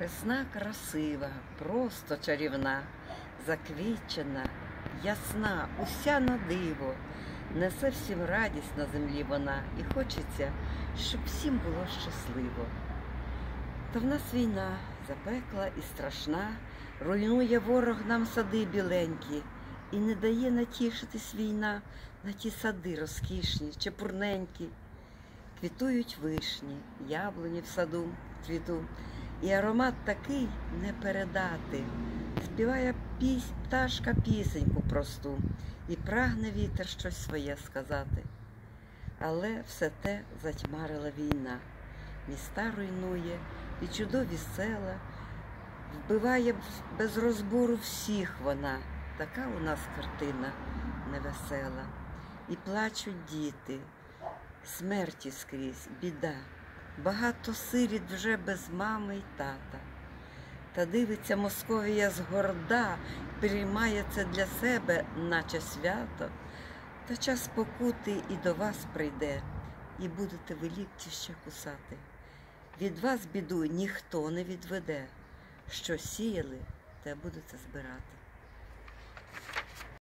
Весна красива, просто чарівна, заквічена, ясна, уся на диво. Несе всім радість на землі вона, і хочеться, щоб всім було щасливо. Та в нас війна запекла і страшна, руйнує ворог нам сади біленькі, і не дає натішитись війна на ті сади розкішні, чепурненькі. Квітують вишні, яблуні в саду цвіту, і аромат такий не передати. Співає пісь, пташка пісеньку просту, і прагне вітер щось своє сказати. Але все те затьмарила війна, міста руйнує і чудові села, вбиває без розбору всіх вона. Така у нас картина невесела. І плачуть діти, смерті скрізь, біда. Багато сиріт вже без мами й тата. Та дивиться Московія згорда, приймає це для себе, наче свято. Та час покути і до вас прийде, і будете ви лікті ще кусати. Від вас біду ніхто не відведе. Що сіяли, те будете збирати.